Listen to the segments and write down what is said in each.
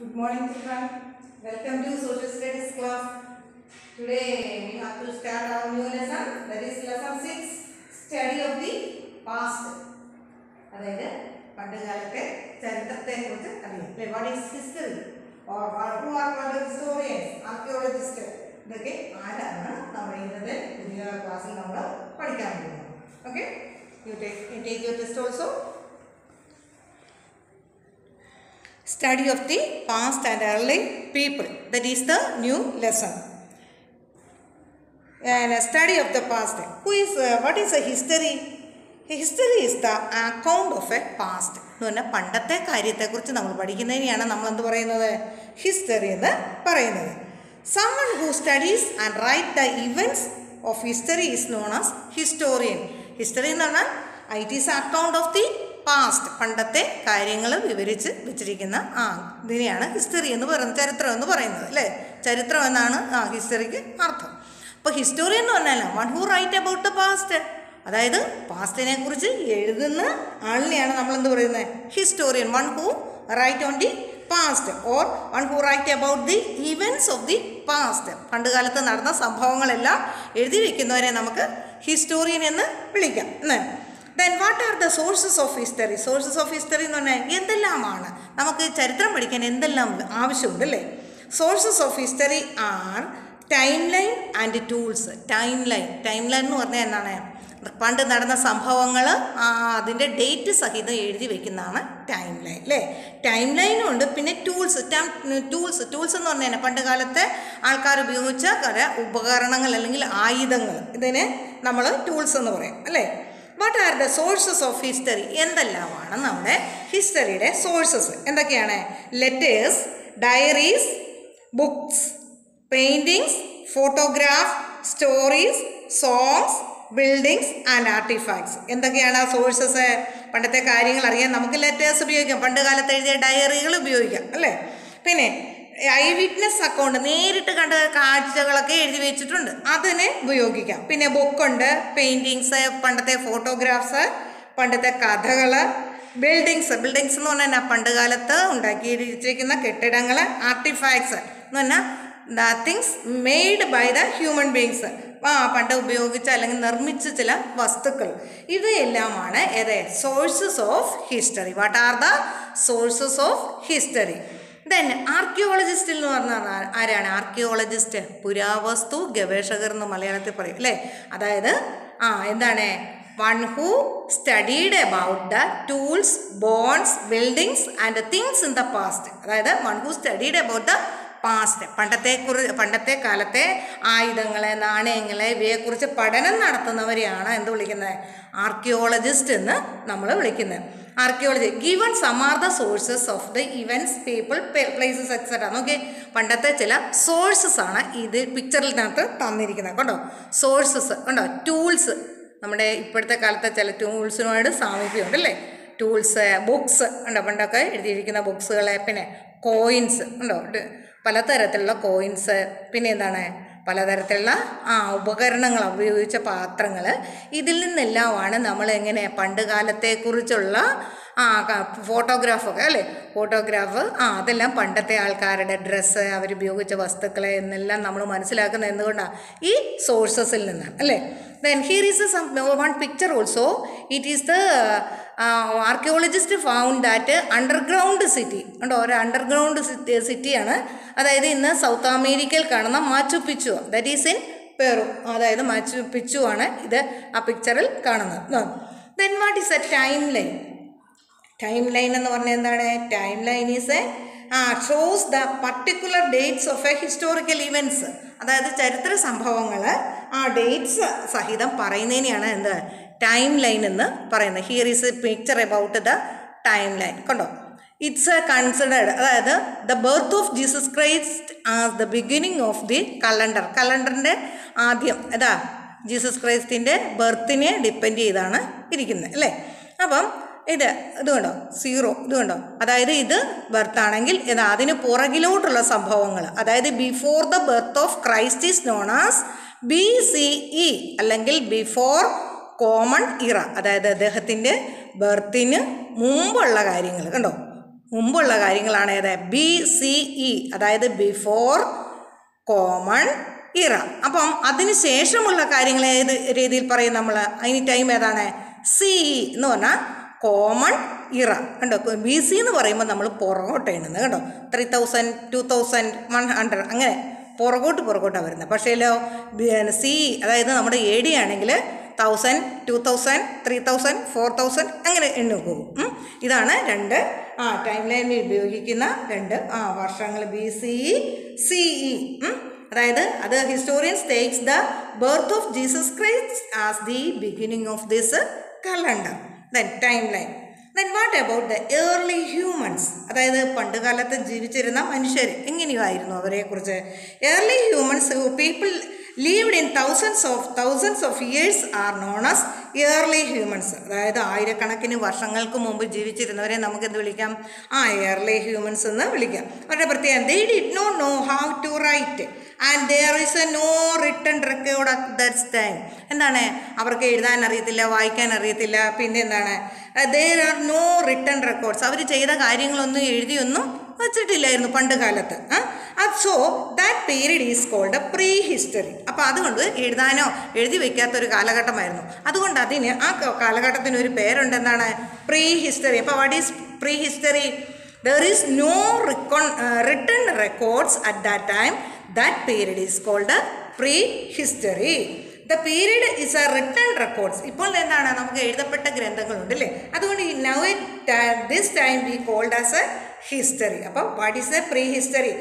Good morning, children. Welcome to Social Studies class. Today we have to start our new lesson. That is lesson six. Study of the past. അതായത് പണ്ട് കാലത്തെ ചരിത്രത്തെ കുറിച്ച് അറിയാം അല്ലെ what is history or who are called historians archaeologist ഇതൊക്കെ ആരാണ് നമ്മൾ ഇന്നത്തെ പുതിയ ക്ലാസ്സിൽ നമ്മൾ പഠിക്കാൻ പോകുന്നത് okay you take you take your test also study of the past and early people. That is the new lesson. And a study of the past. Who is uh, what is a history? History is the account of a past എന്ന് പറഞ്ഞാൽ പണ്ടത്തെ കാര്യത്തെക്കുറിച്ച് നമ്മൾ പഠിക്കുന്നതിനെയാണ് നമ്മൾ എന്ത് പറയുന്നത്? History എന്ന് പറയുന്നത്. Someone who studies and write the events of history is known as historian history എന്ന് പറഞ്ഞാൽ it is account of the past പണ്ടത്തെ കാര്യങ്ങൾ വിവരിച്ച് വെച്ചിരിക്കുന്ന ആ ഇതിനെയാണ് ഹിസ്റ്ററി എന്ന് പറയുന്നത് ചരിത്രം എന്ന് പറയുന്നത് അല്ലേ? ചരിത്രം എന്നാണ് ആ ഹിസ്റ്ററിക്ക് അർത്ഥം. അപ്പോൾ ഹിസ്റ്റോറിയൻ എന്ന് പറഞ്ഞാൽ one who write about the past അതായത് പാസ്റ്റിനെ കുറിച്ച് എഴുതുന്ന ആളിനെയാണ് നമ്മൾ എന്ത് പറയുന്നത് historian one who write on the past or one who write about the events of the past പണ്ട് കാലത്ത് നടന്ന സംഭവങ്ങളെല്ലാം എഴുതി വയ്ക്കുന്നവരെ നമുക്ക് ഹിസ്റ്റോറിയൻ എന്ന് വിളിക്കാം എന്ന് then what are the sources of history sources of history എന്ന് പറഞ്ഞാൽ എന്തെല്ലാമാണ്? നമുക്ക് ചരിത്രം പഠിക്കാൻ എന്തെല്ലാം ആവശ്യമുണ്ട് അല്ലേ? Sources of history are timeline and tools timeline timeline എന്ന് പറഞ്ഞാൽ എന്താണ്? പണ്ട് നടന്ന സംഭവങ്ങൾ അതിന്റെ ഡേറ്റ് സഹിതം എഴുതി വെക്കുന്നതാണ് ടൈം ലൈൻ അല്ലേ? ടൈം ലൈനും ഉണ്ട് പിന്നെ ടൂൾസ് ടൂൾസ് ടൂൾസ് എന്ന് പറഞ്ഞാൽ പണ്ട് കാലത്തെ ആൾക്കാർ ഉപയോഗിച്ച കുറേ ഉപകരണങ്ങൾ അല്ലെങ്കിൽ ആയുധങ്ങൾ. ഇതിനെ നമ്മൾ ടൂൾസ് എന്ന് പറയും അല്ലേ? What are the sources of history എന്തെല്ലാമാണ് നമ്മുടെ ഹിസ്റ്ററിയുടെ സോഴ്സസ് എന്തൊക്കെയാണ്? Letters diaries books paintings photograph stories songs buildings and artifacts എന്തൊക്കെയാണ് ആ സോഴ്സസ് പണ്ടത്തെ കാര്യങ്ങൾ അറിയാൻ നമുക്ക് ലെറ്റേഴ്സ് ഉപയോഗിക്കാം. പണ്ട് കാലത്ത് എഴുതിയ ഡയറികൾ ഉപയോഗിക്കാം. അല്ലേ? പിന്നെ ഐ വിറ്റ്നസ് അക്കൗണ്ട് നേരിട്ട് കണ്ട കാഴ്ചകളൊക്കെ എഴുതി വെച്ചിട്ടുണ്ട്. അതിനെ ഉപയോഗിക്കാം. പിന്നെ ബുക്കുണ്ട് പെയിന്റിങ്സ് പണ്ടത്തെ ഫോട്ടോഗ്രാഫ്സ് പണ്ടത്തെ കഥകൾ ബിൽഡിങ്സ്. ബിൽഡിങ്സ് എന്ന് പറഞ്ഞാൽ പണ്ട് കാലത്ത് ഉണ്ടാക്കിയിരിച്ചിരിക്കുന്ന കെട്ടിടങ്ങൾ ആർട്ടിഫാക്ട്സ് എന്ന് പറഞ്ഞാൽ the things made by the human beings ആ പണ്ട് ഉപയോഗിച്ച അല്ലെങ്കിൽ നിർമ്മിച്ച ചില വസ്തുക്കൾ. ഇവയെല്ലാമാണ് ഏതെ? Sources of history what are the sources of history then archaeologist എന്ന് പറഞ്ഞാൽ ആരാണ്? ആർക്കിയോളജിസ്റ്റ് പുരാവസ്തു ഗവേഷകർ എന്ന് മലയാളത്തിൽ പറയും അല്ലേ? അതായത് ആ എന്താണ്? One who studied about the tools bones buildings and things in the past അതായത് one who studied about the past പണ്ടത്തെ കുറി പണ്ടത്തെ കാലത്തെ ആയുധങ്ങളെ നാണയങ്ങളെ ഇവയെക്കുറിച്ച് പഠനം നടത്തുന്നവരെയാണ് എന്ത് വിളിക്കുന്നത്? ആർക്കിയോളജിസ്റ്റ് എന്ന് നമ്മൾ വിളിക്കുന്നത്. Archaeology given some the sources of the events people places etcetera നോക്കി പണ്ടത്തെ ചില സോഴ്സസ് ആണ് ഇത് പിക്ചറിനകത്ത് തന്നിരിക്കുന്നത്. കണ്ടോ? സോഴ്സസ് കണ്ടോ? ടൂൾസ് നമ്മുടെ ഇപ്പോഴത്തെ കാലത്തെ ചില ടൂൾസിനോട് സാമീപ്യമുണ്ട് അല്ലേ? ടൂൾസ് ബുക്സ് ഉണ്ടോ പണ്ടൊക്കെ എഴുതിയിരിക്കുന്ന ബുക്സുകൾ പിന്നെ കോയിൻസ് ഉണ്ടോ പലതരത്തിലുള്ള കോയിൻസ് പിന്നെ എന്താണ്? പലതരത്തിലുള്ള ആ ഉപകരണങ്ങൾ ഉപയോഗിച്ച പാത്രങ്ങൾ. ഇതിൽ നിന്നെല്ലാമാണ് നമ്മൾ എങ്ങനെ പണ്ട് കാലത്തെക്കുറിച്ചുള്ള ആ ഫോട്ടോഗ്രാഫൊക്കെ അല്ലേ? ഫോട്ടോഗ്രാഫ് ആ അതെല്ലാം പണ്ടത്തെ ആൾക്കാരുടെ ഡ്രസ്സ് അവരുപയോഗിച്ച വസ്തുക്കളെ എന്നെല്ലാം നമ്മൾ മനസ്സിലാക്കുന്നത് എന്തുകൊണ്ടാണ് ഈ സോഴ്സസിൽ നിന്നാണ് അല്ലേ? Then here is some one picture also it is the archaeologist found that underground city ഉണ്ടോ ഒരു അണ്ടർഗ്രൗണ്ട് സിറ്റിയാണ് അതായത് ഇന്ന് സൗത്ത് അമേരിക്കയിൽ കാണുന്ന മാച്ചു പിച്ചു ദറ്റ് ഈസ് ഇൻ പെറു അതായത് മാച്ചു പിച്ചു ആണ് ഇത് ആ പിക്ചറിൽ കാണുന്നത്. Then what is a timeline timeline എന്ന് പറഞ്ഞാൽ എന്താണ്? Timeline is a shows the particular dates of a historical events അതായത് ചരിത്ര സംഭവങ്ങൾ ആ ഡേറ്റ്സ് സഹിതം പറയുന്നതിനെയാണ് എന്ത്? ടൈം ലൈൻ എന്ന് പറയുന്നത്. Here is a picture about the timeline കണ്ടോ? ഇറ്റ്സ് കൺസിഡേർഡ് അതായത് the birth of Jesus Christ as the beginning of the calendar കലണ്ടറിന്റെ ആദ്യം അതാ ജീസസ് ക്രൈസ്റ്റിന്റെ ബർത്തിനെ ഡിപ്പെൻഡ് ചെയ്താണ് ഇരിക്കുന്നത് അല്ലേ? അപ്പം ഇത് ഇത് കണ്ടോ? സീറോ ഇത് കണ്ടോ? അതായത് ഇത് ബർത്ത് ആണെങ്കിൽ ഇത് അതിന് പുറകിലോട്ടുള്ള സംഭവങ്ങൾ അതായത് before the birth of Christ is known as B C E അല്ലെങ്കിൽ ബിഫോർ കോമൺ ഇറ അതായത് അദ്ദേഹത്തിന്റെ ബർത്തിന് മുമ്പുള്ള കാര്യങ്ങൾ കണ്ടോ? മുമ്പുള്ള കാര്യങ്ങളാണ് ഏത്? ബി സി ഇ അതായത് ബിഫോർ കോമൺ ഇറ അപ്പം അതിന് ശേഷമുള്ള കാര്യങ്ങൾ ഏത് രീതിയിൽ പറയും നമ്മൾ അതിന് ടൈം ഏതാണ്? സി ഇ എന്ന് പറഞ്ഞാൽ കോമൺ ഇറ കണ്ടോ? ബി സി എന്ന് പറയുമ്പോൾ നമ്മൾ പുറകോട്ട് എണ്ണുന്നത് കണ്ടോ? Three thousand two thousand one hundred അങ്ങനെ പുറകോട്ട് പുറകോട്ടാണ് വരുന്നത്. പക്ഷേലോ സി അതായത് നമ്മുടെ എ ഡി ആണെങ്കിൽ thousand two thousand three thousand four thousand അങ്ങനെ എണ്ണു പോകും. ഇതാണ് രണ്ട് ആ ടൈം ലൈനിൽ ഉപയോഗിക്കുന്ന രണ്ട് ആ വർഷങ്ങൾ B C E C E അതായത് അത് historians takes the birth of Jesus Christ as the beginning of this calendar then timeline then what about the early humans അതായത് പണ്ട് കാലത്ത് ജീവിച്ചിരുന്ന മനുഷ്യർ എങ്ങനെയായിരുന്നു അവരെക്കുറിച്ച്? Early humans people lived in thousands of thousands of years are known as early humans അതായത് ആയിരക്കണക്കിന് വർഷങ്ങൾക്ക് മുമ്പ് ജീവിച്ചിരുന്നവരെ നമുക്ക് എന്ത് വിളിക്കാം? ആ ഇയർലി ഹ്യൂമൻസ് എന്ന് വിളിക്കാം. അവരുടെ പ്രത്യേകം they did no know how to write and there is a no written record at that's time എന്താണ്? അവർക്ക് എഴുതാൻ അറിയത്തില്ല വായിക്കാൻ അറിയത്തില്ല. പിന്നെ എന്താണ്? There are no written records അവർ ചെയ്ത കാര്യങ്ങളൊന്നും എഴുതിയൊന്നും വെച്ചിട്ടില്ലായിരുന്നു പണ്ട് കാലത്ത്. So that period is called a prehistory അപ്പോൾ അതുകൊണ്ട് എഴുതാനോ എഴുതി വയ്ക്കാത്ത ഒരു കാലഘട്ടമായിരുന്നു. അതുകൊണ്ട് അതിന് ആ കാലഘട്ടത്തിന് ഒരു പേരുണ്ട് എന്താണ് പ്രീ ഹിസ്റ്ററി അപ്പോൾ what is prehistory there is no recon written records at that time that period is called prehistory the period is a written records ഇപ്പോൾ എന്താണ്? നമുക്ക് എഴുതപ്പെട്ട ഗ്രന്ഥങ്ങളുണ്ട് അല്ലേ അതുകൊണ്ട് ഈ now this time we called as a history അപ്പം what is a prehistory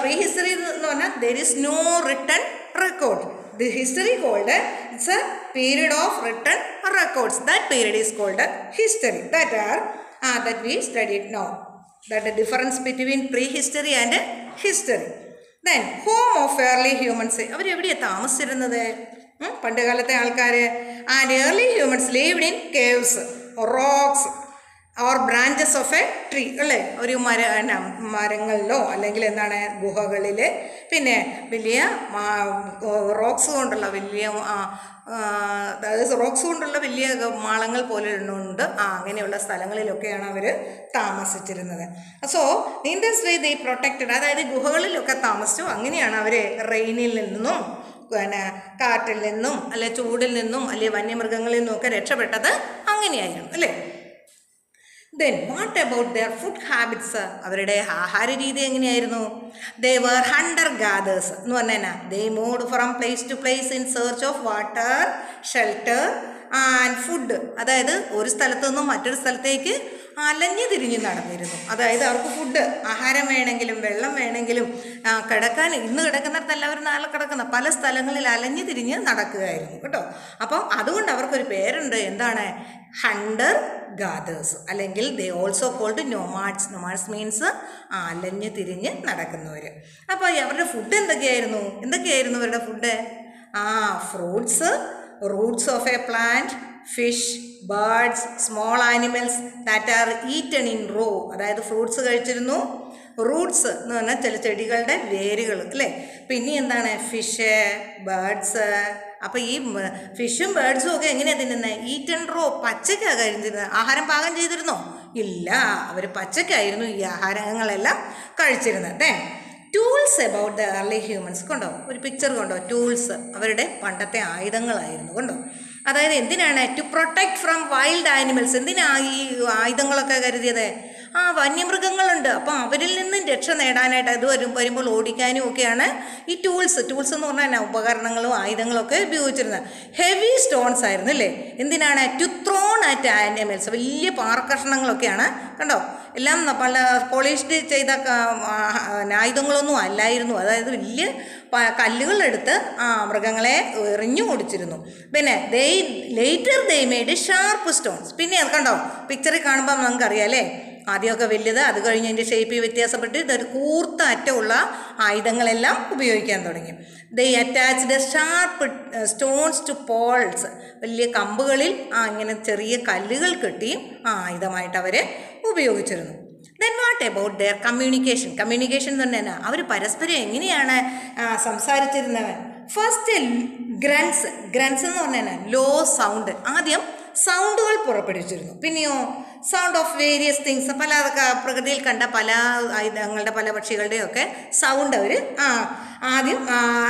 prehistory എന്ന് പറഞ്ഞാൽ there is no written record the history called it's a period of written records that period is called history that are ആ that we studied no that difference between prehistory and history then home of early humans അവരെവിടെയാണ് താമസിച്ചിരുന്നത്? പണ്ടുകാലത്തെ പണ്ട് കാലത്തെ ആൾക്കാർ and early humans lived in caves rocks or branches of a tree അല്ലേ? ഒരു മര മരങ്ങളിലോ അല്ലെങ്കിൽ എന്താണ് ഗുഹകളിൽ പിന്നെ വലിയ റോക്സ് കൊണ്ടുള്ള വലിയ അതായത് റോക്സ് കൊണ്ടുള്ള വലിയ മാളങ്ങൾ പോലെ ഉണ്ട്. ആ അങ്ങനെയുള്ള സ്ഥലങ്ങളിലൊക്കെയാണ് അവർ താമസിച്ചിരുന്നത്. So this way they protected അതായത് ഗുഹകളിലൊക്കെ താമസിച്ചു. അങ്ങനെയാണ് അവർ റെയിനിൽ നിന്നും പിന്നെ കാറ്റിൽ നിന്നും അല്ലെ ചൂടിൽ നിന്നും അല്ലെ വന്യമൃഗങ്ങളിൽ നിന്നും ഒക്കെ രക്ഷപ്പെട്ടത് അങ്ങനെയായിരുന്നു അല്ലേ? Then what about their food habits അവരുടെ ആഹാര രീതി എങ്ങനെയായിരുന്നു ദേ വർ ഹണ്ടർ ഗാദേഴ്സ് എന്ന്? പറഞ്ഞാൽ they moved from place to place in search of water shelter and food അതായത് ഒരു സ്ഥലത്തു നിന്നും മറ്റൊരു സ്ഥലത്തേക്ക് അലഞ്ഞു തിരിഞ്ഞ് നടന്നിരുന്നു. അതായത് അവർക്ക് ഫുഡ് ആഹാരം വേണമെങ്കിലും വെള്ളം വേണമെങ്കിലും കിടക്കാൻ ഇന്ന് കിടക്കുന്നിടത്തല്ല അവർ നാളെ കിടക്കുന്ന പല സ്ഥലങ്ങളിൽ അലഞ്ഞു തിരിഞ്ഞ് നടക്കുകയായിരുന്നു കേട്ടോ. അപ്പം അതുകൊണ്ട് അവർക്കൊരു പേരുണ്ട്. എന്താണ്? ഹണ്ടർ ഗാദേഴ്സ് അല്ലെങ്കിൽ they also called nomads nomads means അലഞ്ഞു തിരിഞ്ഞ് നടക്കുന്നവർ അപ്പോൾ അവരുടെ ഫുഡ് എന്തൊക്കെയായിരുന്നു? എന്തൊക്കെയായിരുന്നു അവരുടെ ഫുഡ് ആ fruits roots of a plant fish birds small animals that are eaten in raw അതായത് ഫ്രൂട്ട്സ് കഴിച്ചിരുന്നു. റൂട്ട്സ് എന്ന് പറഞ്ഞാൽ ചില ചെടികളുടെ വേരുകൾ അല്ലേ? പിന്നെ എന്താണ്? Fish birds. അപ്പോൾ ഈ ഫിഷും ബേർഡ്സും ഒക്കെ എങ്ങനെയാണ് തിന്നുന്നത് ഈറ്റൺ റോ പച്ചക്കാണ് കഴിഞ്ഞിരുന്നത് ആഹാരം പാകം ചെയ്തിരുന്നോ? ഇല്ല. അവർ പച്ചക്കായിരുന്നു ഈ ആഹാരങ്ങളെല്ലാം കഴിച്ചിരുന്നത് അല്ലേ? Tools about the early humans കൊണ്ടോ? ഒരു പിക്ചർ കൊണ്ടോ? ടൂൾസ് അവരുടെ പണ്ടത്തെ ആയുധങ്ങളായിരുന്നു കൊണ്ടോ? അതായത് എന്തിനാണ് to protect from wild animals എന്തിനാണ് ഈ ആയുധങ്ങളൊക്കെ കരുതിയത്? ആ വന്യമൃഗങ്ങളുണ്ട്. അപ്പം അവരിൽ നിന്നും രക്ഷ നേടാനായിട്ട് അത് വരും വരുമ്പോൾ ഓടിക്കാനും ഒക്കെയാണ് ഈ ടൂൾസ് ടൂൾസ് എന്ന് പറഞ്ഞാൽ ഉപകരണങ്ങളും ആയുധങ്ങളും ഒക്കെ ഉപയോഗിച്ചിരുന്നത്. ഹെവി സ്റ്റോൺസ് ആയിരുന്നു അല്ലേ? എന്തിനാണ്? ടു ത്രോൺ അറ്റ് ആനിമൽസ് വലിയ പാറക്കഷ്ണങ്ങളൊക്കെയാണ്. കണ്ടോ? എല്ലാം പല പോളിഷ്ഡ് ചെയ്ത ആയുധങ്ങളൊന്നും അല്ലായിരുന്നു. അതായത് വലിയ കല്ലുകളെടുത്ത് ആ മൃഗങ്ങളെ എറിഞ്ഞു ഓടിച്ചിരുന്നു. പിന്നെ they later they made sharp stones പിന്നെ കണ്ടോ? പിക്ചറിൽ കാണുമ്പോൾ നമുക്കറിയാം അല്ലേ? ആദ്യമൊക്കെ വലുത് അത് കഴിഞ്ഞ് അതിന്റെ ഷേപ്പ് വ്യത്യാസപ്പെട്ട് ഇതൊരു കൂർത്ത അറ്റമുള്ള ആയുധങ്ങളെല്ലാം ഉപയോഗിക്കാൻ തുടങ്ങി. The attached sharp stones to poles വലിയ കമ്പുകളിൽ ആ ഇങ്ങനെ ചെറിയ കല്ലുകൾ കെട്ടി ആ ആയുധമായിട്ട് അവർ ഉപയോഗിച്ചിരുന്നു. Then what about their communication communication എന്ന് പറഞ്ഞാൽ അവർ പരസ്പരം എങ്ങനെയാണ് സംസാരിച്ചിരുന്നവൻ? ഫസ്റ്റ് ഗ്രൻസ് ഗ്രൻസ് എന്ന് പറഞ്ഞാൽ ലോ സൗണ്ട് ആദ്യം സൗണ്ടുകൾ പുറപ്പെടുവിച്ചിരുന്നു. പിന്നെയോ സൗണ്ട് ഓഫ് വേരിയസ് തിങ്സ് പല പ്രകൃതിയിൽ കണ്ട പല ആയുധങ്ങളുടെ പല പക്ഷികളുടെയും ഒക്കെ സൗണ്ട് അവർ ആദ്യം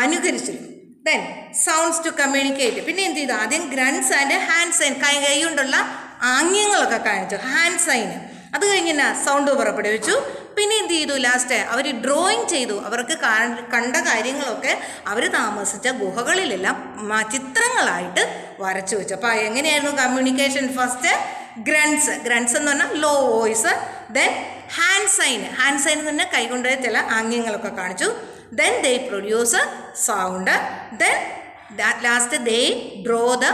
അനുകരിച്ചിരുന്നു. ദെൻ സൗണ്ട്സ് ടു കമ്മ്യൂണിക്കേറ്റ് പിന്നെ എന്ത് ചെയ്തു? ആദ്യം ഗ്രൺസ് ആൻഡ് ഹാൻഡ് സൈൻ കൈ കൈ കൊണ്ടുള്ള ആംഗ്യങ്ങളൊക്കെ കാണിച്ചു. ഹാൻഡ് സൈന് അത് കഴിഞ്ഞ് എന്നാ സൗണ്ട് പുറപ്പെടുവിച്ചു. പിന്നെ എന്ത് ചെയ്തു? ലാസ്റ്റ് അവർ ഡ്രോയിങ് ചെയ്തു. അവർക്ക് കണ്ട കാര്യങ്ങളൊക്കെ അവർ താമസിച്ച ഗുഹകളിലെല്ലാം ചിത്രങ്ങളായിട്ട് വരച്ചു വെച്ചു. അപ്പോൾ എങ്ങനെയായിരുന്നു കമ്മ്യൂണിക്കേഷൻ ഫസ്റ്റ് ഗ്രൺസ് ഗ്രൻസ് എന്ന് പറഞ്ഞാൽ low voice then hand sign hand sign എന്ന് തന്നെ കൈകൊണ്ട് ചില ആംഗ്യങ്ങളൊക്കെ കാണിച്ചു. Then they produce sound then last they draw the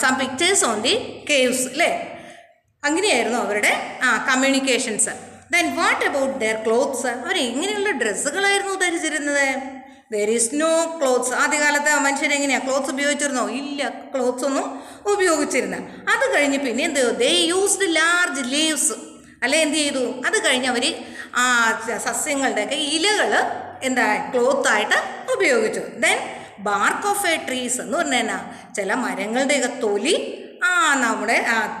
some pictures on the caves അല്ലേ അങ്ങനെയായിരുന്നു അവരുടെ ആ communications then what about their clothes അവർ എങ്ങനെയുള്ള ഡ്രസ്സുകളായിരുന്നു ധരിച്ചിരുന്നത്. ദർ ഈസ് നോ ക്ലോത്ത്സ് ആദ്യകാലത്ത് മനുഷ്യർ എങ്ങനെയാണ് ക്ലോത്ത്സ് ഉപയോഗിച്ചിരുന്നോ? ഇല്ല ക്ലോത്ത്സ് ഒന്നും ഉപയോഗിച്ചിരുന്ന അത് കഴിഞ്ഞ് പിന്നെ എന്ത് ദേ യൂസ്ഡ് ലാർജ് ലീവ്സ് അല്ലെ എന്ത് ചെയ്തു? അത് കഴിഞ്ഞ് അവർ ആ സസ്യങ്ങളുടെയൊക്കെ ഇലകൾ എന്താ ക്ലോത്തായിട്ട് ഉപയോഗിച്ചു. Then bark of a trees എന്ന് പറഞ്ഞാൽ ചില മരങ്ങളുടെയൊക്കെ തൊലി ആ നമ്മുടെ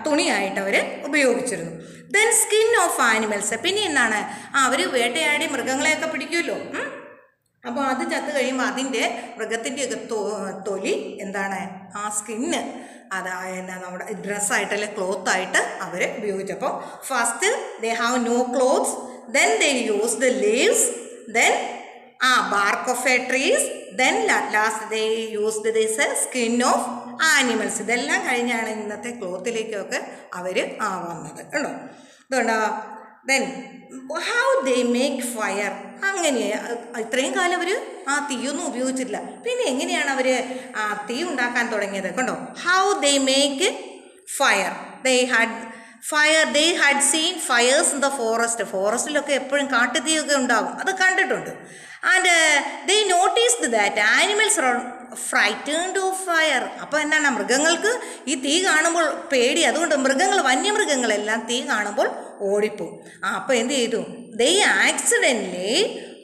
തുണിയായിട്ട് അവർ ഉപയോഗിച്ചിരുന്നു. ദെൻ സ്കിൻ ഓഫ് ആനിമൽസ് പിന്നെ എന്താണ്? അവർ വേട്ടയാടി മൃഗങ്ങളെയൊക്കെ പിടിക്കുമല്ലോ? അപ്പോൾ അത് ചത്തു കഴിയുമ്പോൾ അതിന്റെ മൃഗത്തിന്റെയൊക്കെ തൊലി എന്താണ്? ആ സ്കിന്ന്. അത് എന്താ നമ്മുടെ ഡ്രസ്സായിട്ട് അല്ലെങ്കിൽ ക്ലോത്ത് ആയിട്ട് അവർ ഉപയോഗിച്ചപ്പോൾ first they have no clothes then they use the leaves then ആ bark of a trees then last they use this skin of animals ഇതെല്ലാം കഴിഞ്ഞാണ് ഇന്നത്തെ ക്ലോത്തിലേക്കൊക്കെ അവർ ആ വന്നത്. കേട്ടോ ഇതുകൊണ്ടോ then how they make fire അങ്ങനെ ഇത്രയും കാലം അവർ ആ തീയൊന്നും ഉപയോഗിച്ചിട്ടില്ല. പിന്നെ എങ്ങനെയാണ് അവർ ആ തീ ഉണ്ടാക്കാൻ തുടങ്ങിയത്? കണ്ടോ? How they make fire they had fire they had seen fires in the forest ഫോറസ്റ്റിലൊക്കെ എപ്പോഴും കാട്ടുതീയൊക്കെ ഉണ്ടാകും അത് കണ്ടിട്ടുണ്ട്. And they notice that animals frightened of fire അപ്പോൾ എന്താണ് മൃഗങ്ങൾക്ക്? ഈ തീ കാണുമ്പോൾ പേടി. അതുകൊണ്ട് മൃഗങ്ങൾ വന്യമൃഗങ്ങളെല്ലാം തീ കാണുമ്പോൾ ഓടിപ്പോവും. അപ്പോൾ എന്ത് ചെയ്തു? ദേ ആക്സിഡന്റലി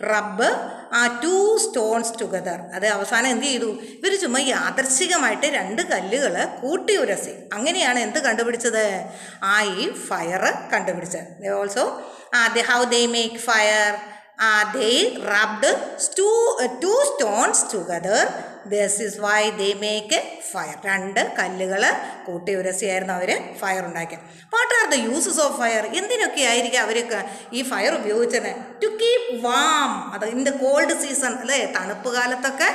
റബ്ബ് ആ ടു സ്റ്റോൺസ് ടുഗദർ അത് അവസാനം എന്ത് ചെയ്തു? ഇവർ ചുമ്മാ യാദർശികമായിട്ട് രണ്ട് കല്ലുകൾ കൂട്ടി ഉരസി. അങ്ങനെയാണ് എന്ത് കണ്ടുപിടിച്ചത്? ആ ഈ ഫയർ കണ്ടുപിടിച്ചത്. Also uh the how they make fire uh they rubbed two two stones together this is why they make fire രണ്ട് കല്ലുകൾ കൂട്ടി ഉരസിയായിരുന്നു അവർ ഫയർ ഉണ്ടാക്കിയത്. What are the uses of fire എന്തിനൊക്കെ ആയിരിക്കും അവർ ഈ ഫയർ ഉപയോഗിച്ചത്? ടു കീപ് വാം അത് ഇൻ ദ കോൾഡ് സീസൺ അല്ലേ? തണുപ്പ് കാലത്തൊക്കെ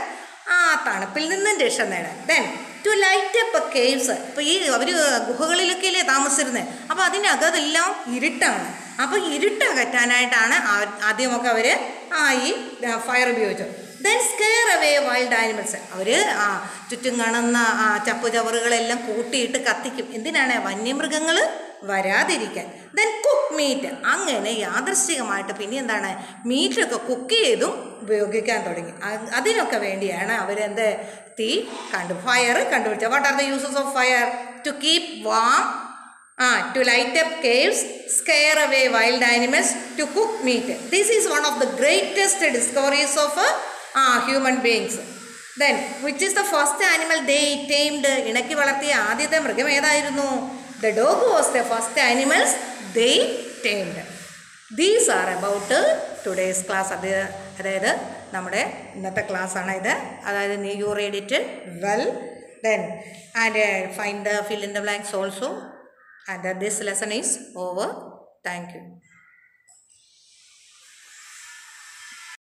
ആ തണുപ്പിൽ നിന്നും രക്ഷ നേടാൻ. Then to light up caves ഇപ്പോൾ ഈ അവർ ഗുഹകളിലൊക്കെ അല്ലേ താമസിച്ചിരുന്നത് അപ്പോൾ അതിനകതെല്ലാം ഇരുട്ടാണ്. അപ്പോൾ ഇരുട്ട് അകറ്റാനായിട്ടാണ് ആ- ആദ്യമൊക്കെ അവർ ആ ഈ ഫയർ ഉപയോഗിച്ചത്. Then scare away wild animals അവർ ചുറ്റും കാണുന്ന ചപ്പുചവറുകളെല്ലാം കൂട്ടിയിട്ട് കത്തിക്കും. എന്തിനാണ് വന്യമൃഗങ്ങൾ വരാതിരിക്കാൻ. ദെൻ കുക്ക് മീറ്റ് അങ്ങനെ യാദൃശ്ചികമായിട്ട് പിന്നെ എന്താണ്? മീറ്റൊക്കെ കുക്ക് ചെയ്തും ഉപയോഗിക്കാൻ തുടങ്ങി. അതിനൊക്കെ വേണ്ടിയാണ് അവരെന്ത്? തീ കണ്ടു ഫയർ കണ്ടുപിടിച്ചത്. What are the uses of fire to keep warm uh to light up caves scare away wild animals to cook meat this is one of the greatest discoveries of uh human beings then which is the first animal they tamed ഇണക്കി വളർത്തിയ ആദ്യത്തെ മൃഗം ഏതായിരുന്നു? The dog was the first animals they tamed these are about today's class അത് അതായത് നമ്മുടെ ഇന്നത്തെ ക്ലാസ്സാണ് ഇത്. അതായത് നീ you read it well then and find the fill in the blanks also and this lesson is over thank you.